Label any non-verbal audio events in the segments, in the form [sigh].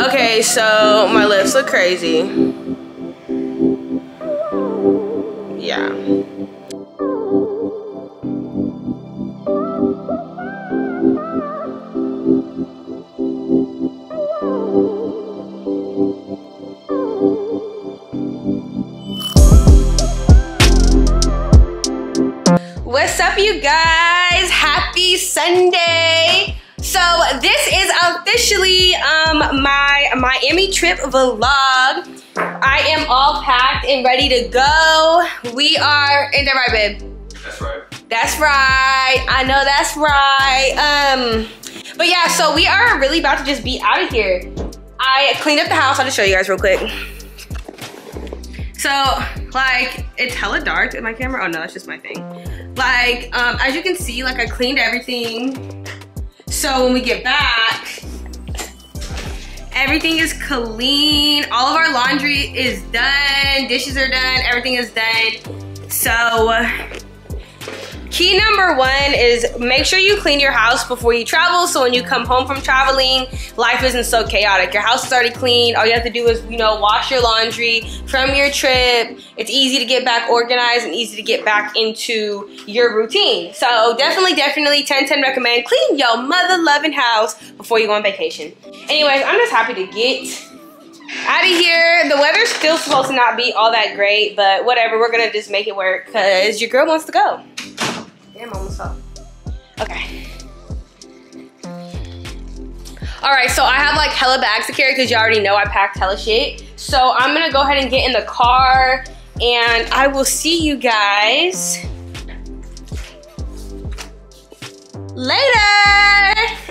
Okay, so my lips look crazy. Yeah. What's up, you guys? Happy Sunday. So this is officially um my Miami trip vlog. I am all packed and ready to go. We are, ain't that right, babe? That's right. That's right. I know that's right. Um, but yeah, so we are really about to just be out of here. I cleaned up the house. I'll just show you guys real quick. So, like, it's hella dark in my camera. Oh no, that's just my thing. Like, um, as you can see, like I cleaned everything. So when we get back, everything is clean. All of our laundry is done. Dishes are done. Everything is done. So Key number one is make sure you clean your house before you travel so when you come home from traveling, life isn't so chaotic. Your house is already clean. All you have to do is, you know, wash your laundry from your trip. It's easy to get back organized and easy to get back into your routine. So definitely, definitely 10-10 recommend clean your mother loving house before you go on vacation. Anyways, I'm just happy to get out of here. The weather's still supposed to not be all that great, but whatever. We're gonna just make it work because your girl wants to go. Damn, almost fell. Okay. All right, so I have like hella bags to carry because you already know I packed hella shit. So I'm gonna go ahead and get in the car and I will see you guys later.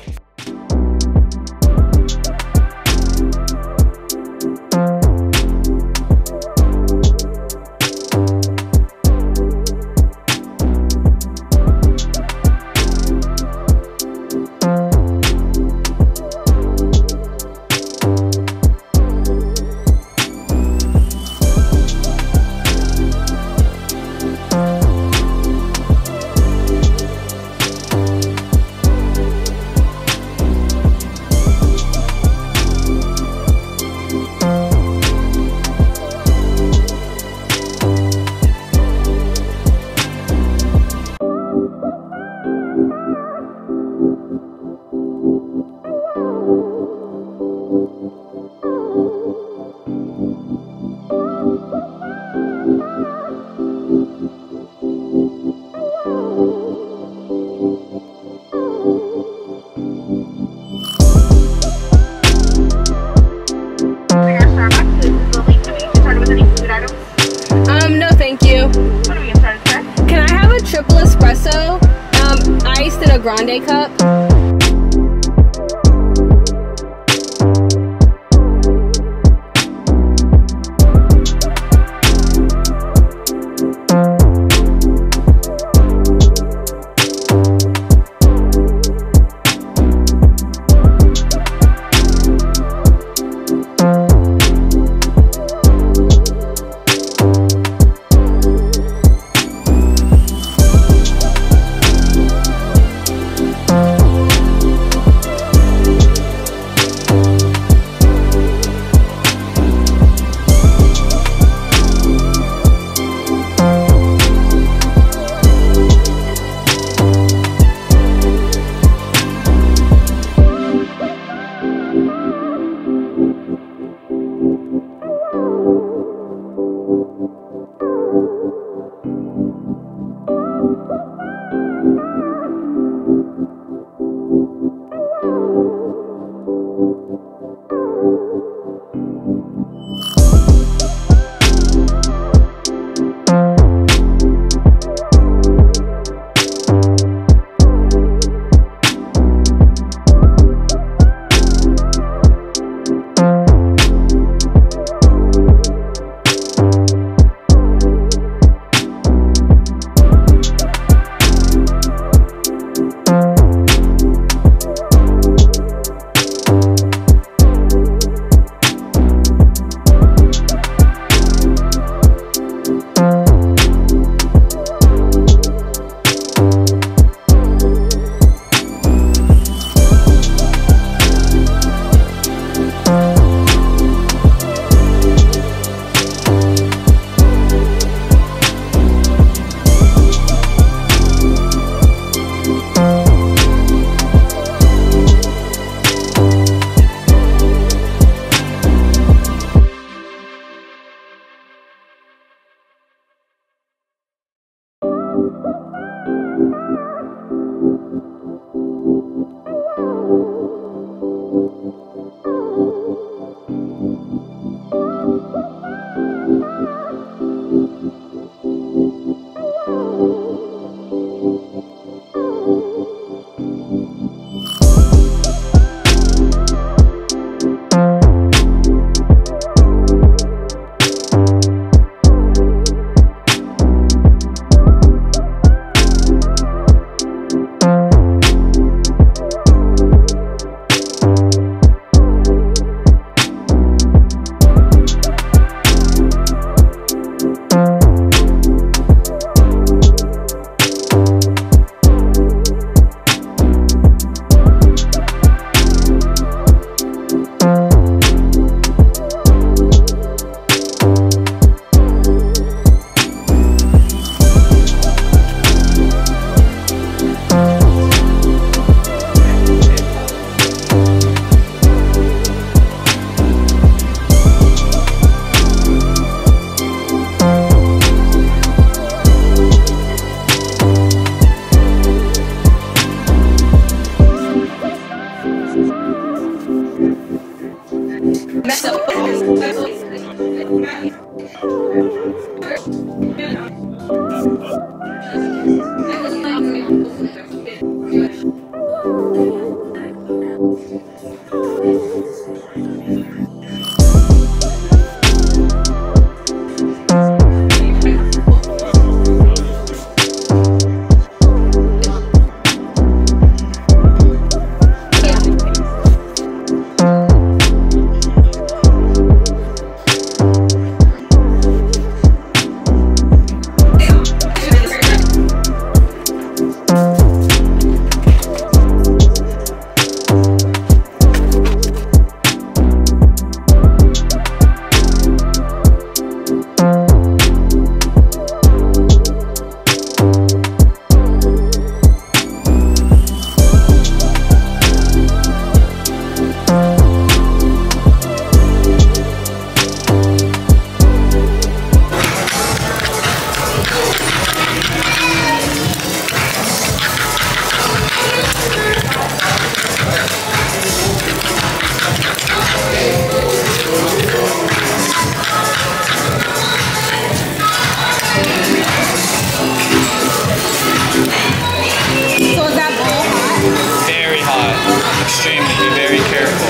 Extremely. Be very careful.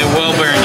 It will burn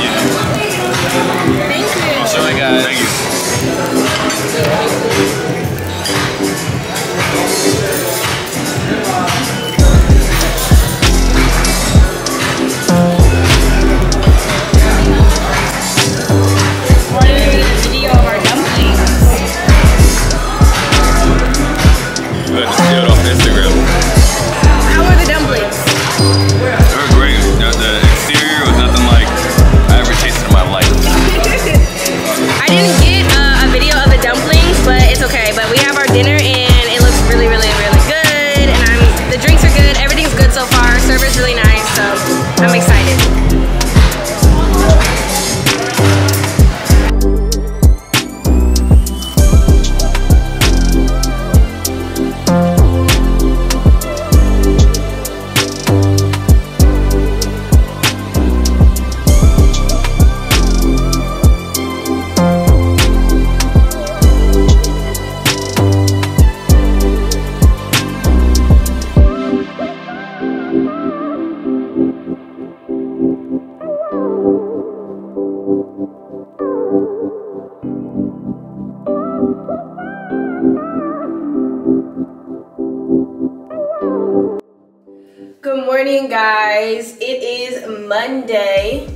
Monday.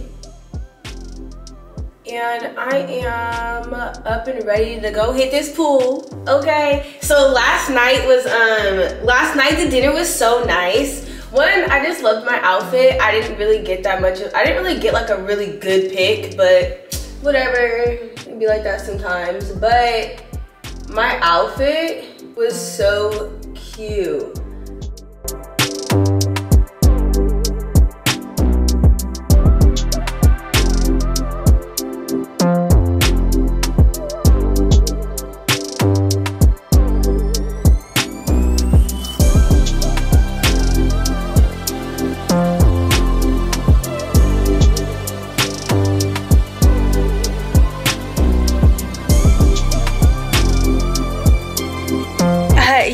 And I am up and ready to go hit this pool. Okay. So last night was um last night the dinner was so nice. One, I just loved my outfit. I didn't really get that much of, I didn't really get like a really good pick, but whatever. It'd be like that sometimes. But my outfit was so cute.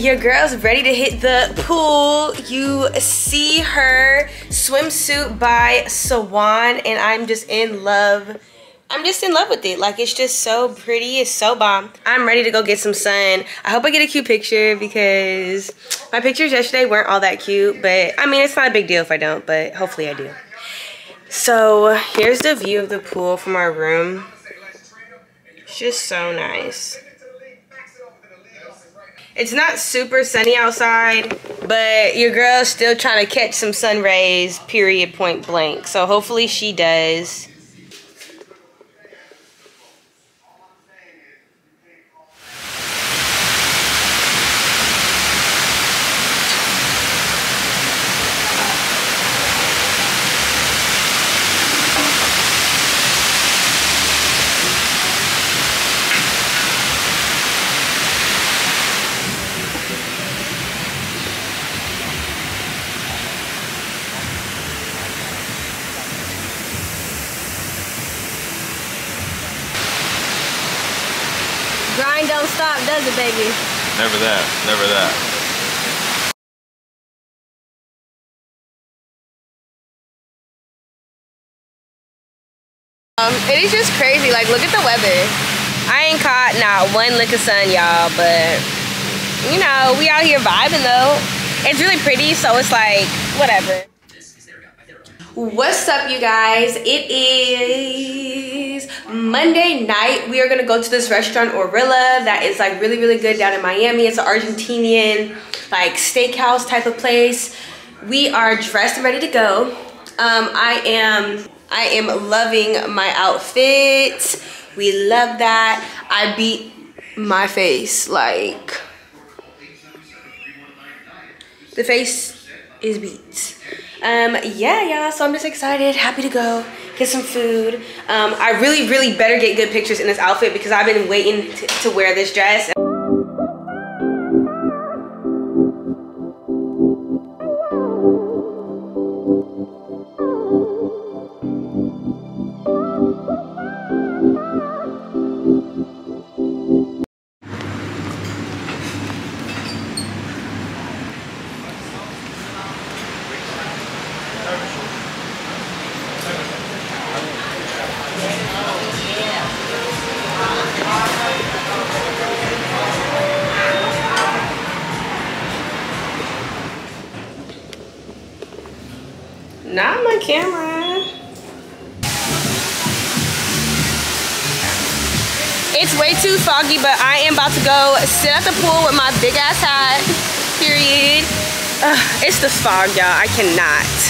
Your girl's ready to hit the pool. You see her swimsuit by Swaan, and I'm just in love. I'm just in love with it. Like, it's just so pretty. It's so bomb. I'm ready to go get some sun. I hope I get a cute picture because my pictures yesterday weren't all that cute. But, I mean, it's not a big deal if I don't, but hopefully I do. So, here's the view of the pool from our room. It's just so nice. It's not super sunny outside, but your girl's still trying to catch some sun rays, period, point blank. So hopefully she does. Stop, does it, baby? Never that. Never that. Um, it is just crazy. Like, look at the weather. I ain't caught not one lick of sun, y'all, but you know, we out here vibing though. It's really pretty, so it's like whatever. What's up, you guys? It is Monday night. We are gonna go to this restaurant Orilla that is like really, really good down in Miami. It's an Argentinian like steakhouse type of place. We are dressed and ready to go. Um, I am I am loving my outfit. We love that. I beat my face like the face is beat. Um, yeah. So I'm just excited, happy to go get some food. Um, I really, really better get good pictures in this outfit because I've been waiting to wear this dress. Foggy, but I am about to go sit at the pool with my big ass hat. Period. Ugh, it's the fog, y'all. I cannot.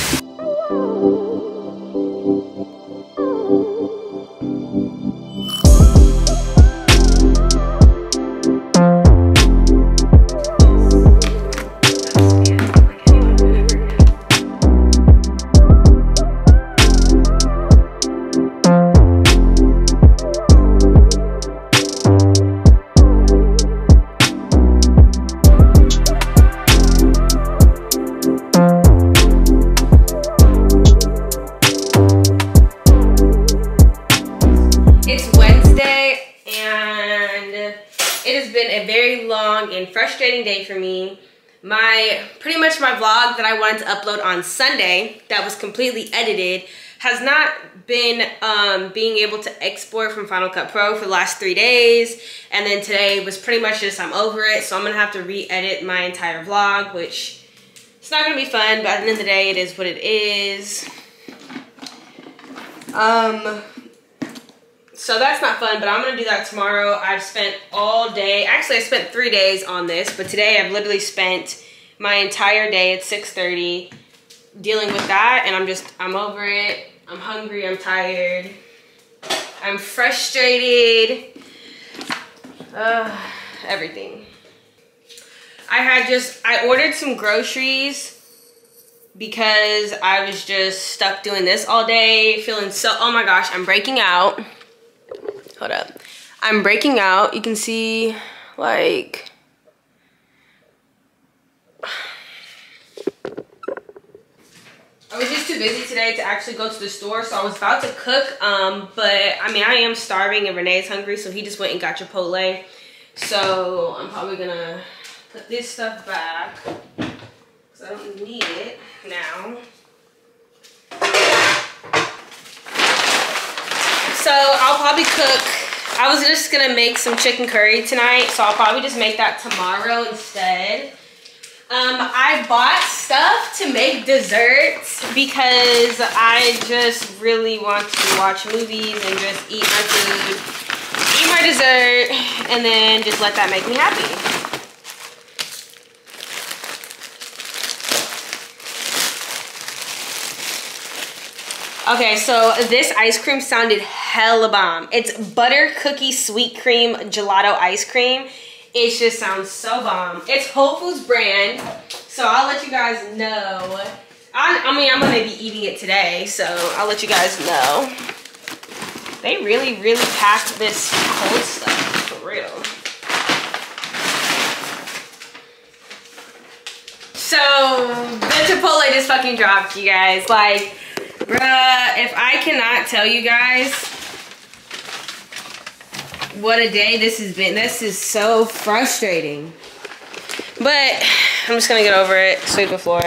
My pretty much my vlog that I wanted to upload on Sunday that was completely edited has not been um, being able to export from Final Cut Pro for the last three days. And then today was pretty much just I'm over it. So I'm gonna have to re-edit my entire vlog, which it's not gonna be fun, but at the end of the day, it is what it is. Um, so that's not fun, but I'm gonna do that tomorrow. I've spent all day, actually I spent three days on this, but today I've literally spent my entire day at 6.30 dealing with that and I'm just, I'm over it. I'm hungry, I'm tired. I'm frustrated. Uh, everything. I had just, I ordered some groceries because I was just stuck doing this all day, feeling so, oh my gosh, I'm breaking out hold up i'm breaking out you can see like I was just too busy today to actually go to the store, so I was about to cook, um, but I mean, I am starving and Renee's hungry, so he just went and got Chipotle. So I'm probably gonna put this stuff back, because I don't need it now. So I'll probably cook. I was just gonna make some chicken curry tonight, so I'll probably just make that tomorrow instead. Um, I bought stuff to make desserts because I just really want to watch movies and just eat my food, eat my dessert, and then just let that make me happy. Okay, so this ice cream sounded hella bomb. It's butter cookie sweet cream gelato ice cream. It just sounds so bomb. It's Whole Foods brand, so I'll let you guys know. I, I mean, I'm gonna be eating it today, so I'll let you guys know. They really, really packed this cold stuff, for real. So, the Chipotle just fucking dropped, you guys. Like, Bruh, if I cannot tell you guys what a day this has been. This is so frustrating. But I'm just gonna get over it, sweep the floor.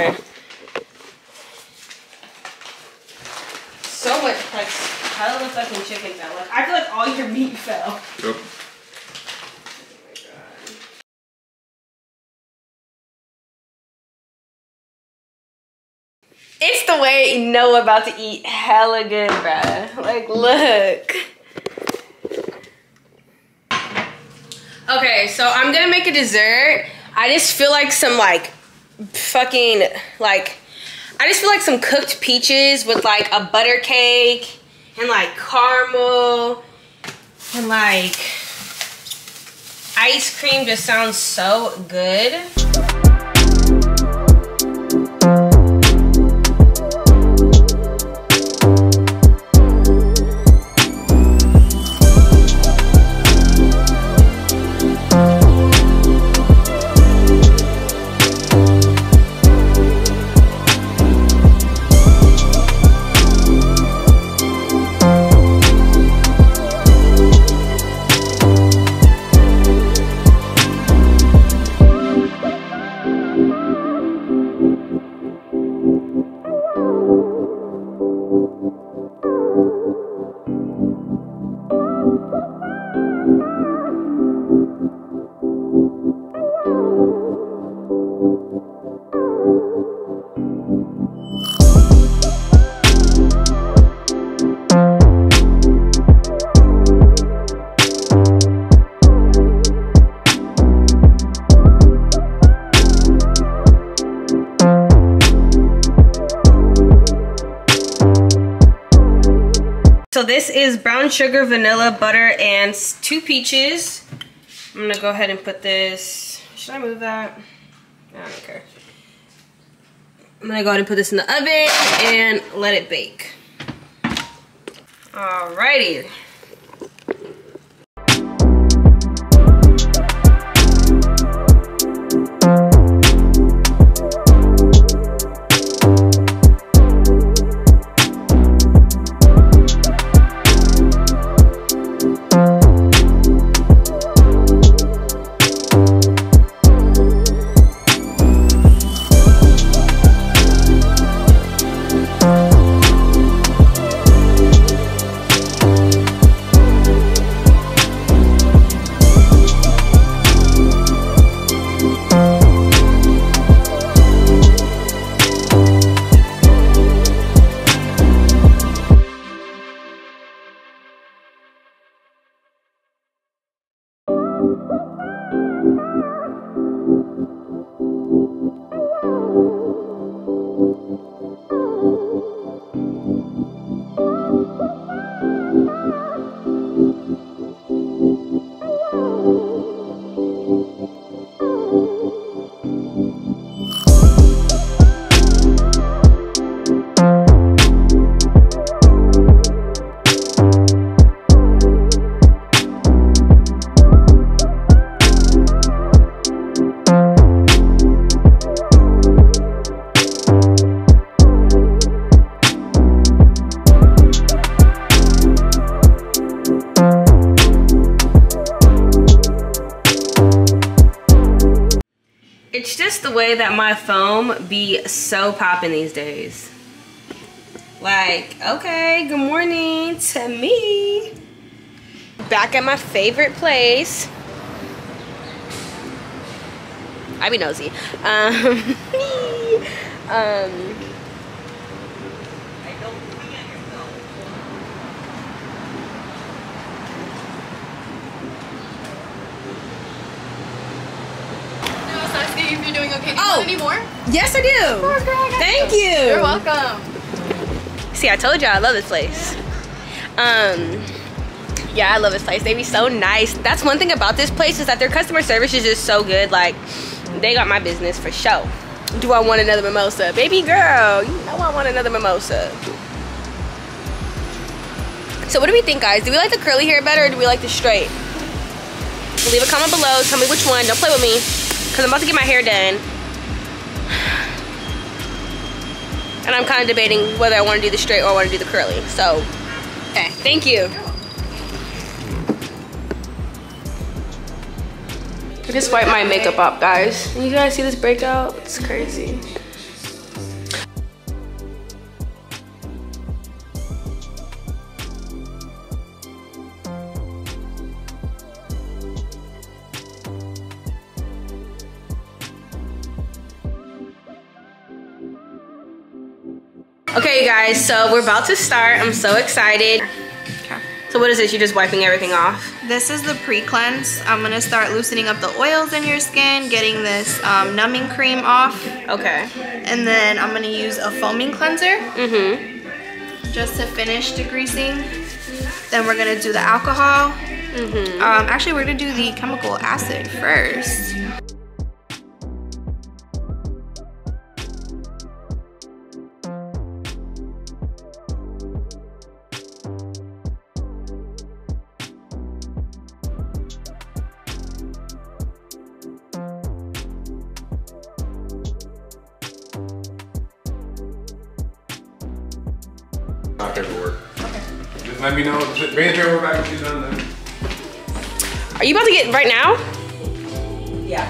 So much like hell of fucking chicken fell. Like I feel like all your meat fell. Yep. It's the way Noah about to eat hella good, bruh. Like, look. Okay, so I'm gonna make a dessert. I just feel like some like fucking like I just feel like some cooked peaches with like a butter cake and like caramel and like ice cream just sounds so good. Brown sugar, vanilla, butter, and two peaches. I'm gonna go ahead and put this, should I move that? I don't care. I'm gonna go ahead and put this in the oven and let it bake. Alrighty. Foam be so popping these days. Like, okay, good morning to me. Back at my favorite place. I be nosy. Um, [laughs] um, No, it's nice to see if you're doing okay. Do you Oh. want any more? yes, I do. Thank you. You're welcome. See, I told you I love this place. Um, yeah, I love this place. They be so nice. That's one thing about this place is that their customer service is just so good. Like, they got my business for show. Do I want another mimosa? Baby girl, you know I want another mimosa. So what do we think, guys? Do we like the curly hair better or do we like the straight? Leave a comment below. Tell me which one. Don't play with me because I'm about to get my hair done. And I'm kind of debating whether I want to do the straight or I want to do the curly. So, okay, thank you. I just wiped my makeup up, guys. You guys see this breakout? It's crazy. Guys, so we're about to start. I'm so excited. So what is this? You're just wiping everything off? This is the pre-cleanse. I'm gonna start loosening up the oils in your skin, getting this um, numbing cream off, Okay. and then I'm gonna use a foaming cleanser Mm-hmm. just to finish degreasing. Then we're gonna do the alcohol. Mm-hmm. Um, actually, we're gonna do the chemical acid first. My paperwork. Just let me know. Just Bring the paperwork back when she's done then. Are you about to get right now? Yeah.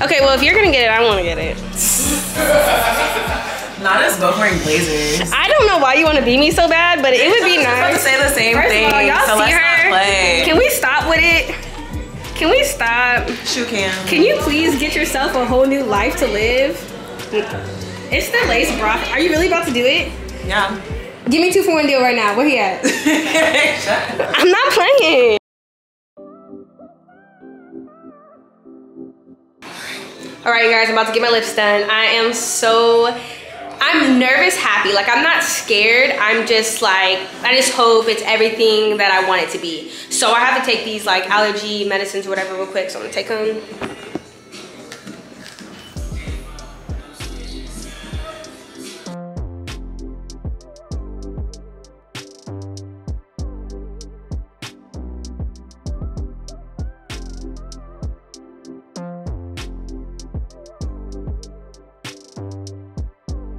Okay, well if you're gonna get it, I wanna get it. [laughs] Not us both wearing blazers. I don't know why you wanna be me so bad, but it would be I was about to nice. say the same First thing. of all, y'all so see her? Can we stop with it? Can we stop? Shoe cam. Can you please get yourself a whole new life to live? It's the lace bra. Are you really about to do it? Yeah. Give me two for one deal right now. Where he at? [laughs] I'm not playing. All right, you guys, I'm about to get my lips done. I am so, I'm nervous, happy. Like, I'm not scared. I'm just like, I just hope it's everything that I want it to be. So I have to take these like allergy medicines or whatever real quick. So I'm gonna take them.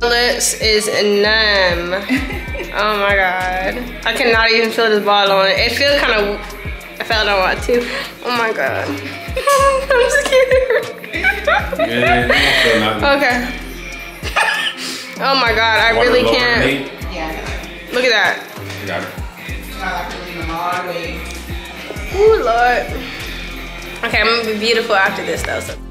Lips is numb. oh my god. I cannot even feel this bottle on it. It feels kind of, I felt on what too. Oh my god. [laughs] I'm scared. Yeah, yeah, okay. oh my god, I Water really can't. me. Look at that. Got it. Ooh, Lord. Okay, I'm gonna be beautiful after this though. So.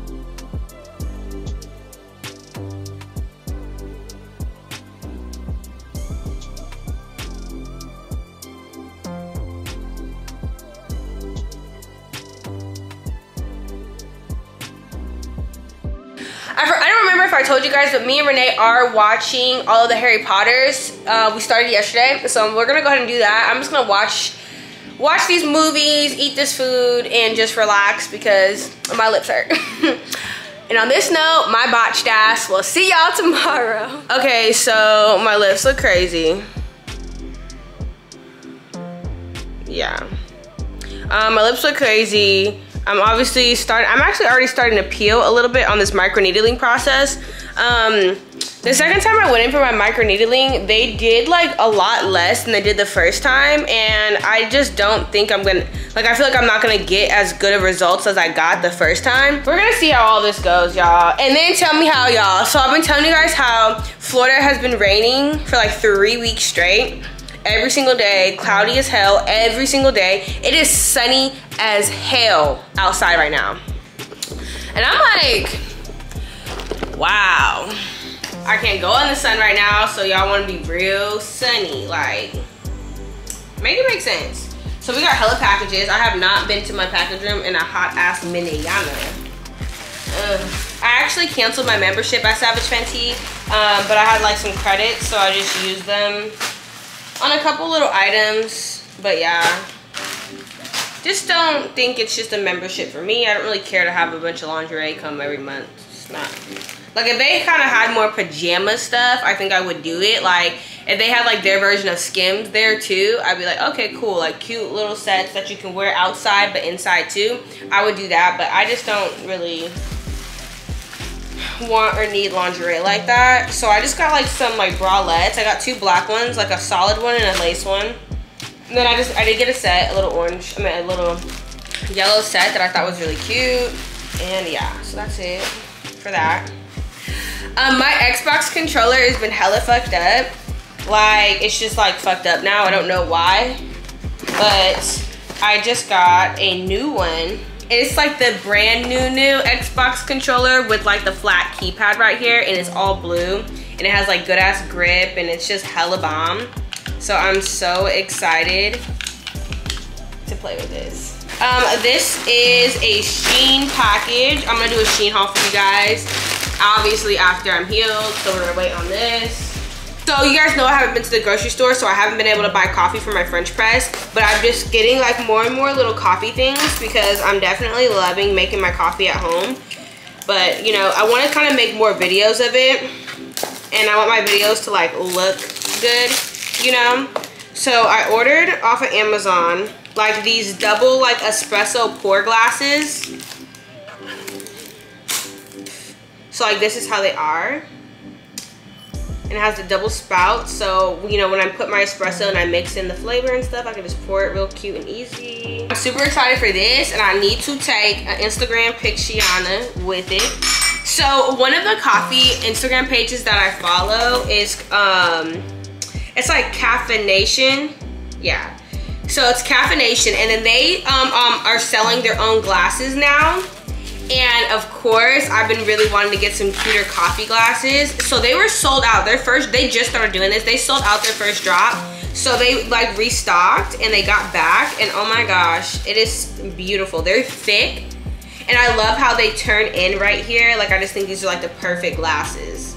Told you guys, but me and Renee are watching all of the Harry Potters. Uh, we started yesterday, so we're gonna go ahead and do that. I'm just gonna watch watch these movies, eat this food, and just relax because my lips hurt. [laughs] and on this note, my botched ass. We'll see y'all [laughs] tomorrow. Okay, so my lips look crazy. Yeah. Um, my lips look crazy. I'm obviously starting, I'm actually already starting to peel a little bit on this micro needling process. Um, the second time I went in for my micro needling, they did like a lot less than they did the first time. And I just don't think I'm gonna, like I feel like I'm not gonna get as good of results as I got the first time. We're gonna see how all this goes, y'all. And then tell me how y'all. So I've been telling you guys how Florida has been raining for like three weeks straight every single day, cloudy as hell every single day. It is sunny as hell outside right now. And I'm like, wow. I can't go in the sun right now, so y'all wanna be real sunny. Like, make it make sense. So we got hella packages. I have not been to my package room in a hot ass minute, y'all. I actually canceled my membership at Savage Fenty, um, but I had like some credits, so I just used them on a couple little items. But yeah, just don't think it's just a membership for me. I don't really care to have a bunch of lingerie come every month. It's not. Like if they kind of had more pajama stuff, I think I would do it. Like if they had like their version of Skims there too, I'd be like, okay, cool. Like cute little sets that you can wear outside but inside too. I would do that, but I just don't really want or need lingerie like that. So I just got like some like bralettes. I got two black ones, like a solid one and a lace one. And then I just, I did get a set, a little orange, I mean a little yellow set that I thought was really cute. And yeah, so that's it for that. Um, my Xbox controller has been hella fucked up. Like, it's just like fucked up now. I don't know why. But I just got a new one. It's like the brand new new Xbox controller with like the flat keypad right here and it's all blue. And it has like good ass grip and it's just hella bomb. So I'm so excited to play with this. Um, this is a Shein package. I'm gonna do a Shein haul for you guys. Obviously after I'm healed, so we're gonna wait on this. So you guys know I haven't been to the grocery store, so I haven't been able to buy coffee for my French press, but I'm just getting like more and more little coffee things because I'm definitely loving making my coffee at home. But you know, I wanna kinda make more videos of it and I want my videos to like look good, you know? So I ordered off of Amazon like these double like espresso pour glasses. So like this is how they are. And it has the double spout. So, you know, when I put my espresso and I mix in the flavor and stuff, I can just pour it real cute and easy. I'm super excited for this and I need to take an Instagram pictiana with it. So one of the coffee Instagram pages that I follow is, um, it's like Caffeination. Yeah. So it's Caffeination and then they um, um, are selling their own glasses now. And of course, I've been really wanting to get some cuter coffee glasses. So they were sold out. Their first, they just started doing this. They sold out their first drop. So they like restocked and they got back and oh my gosh, it is beautiful. They're thick and I love how they turn in right here. Like I just think these are like the perfect glasses.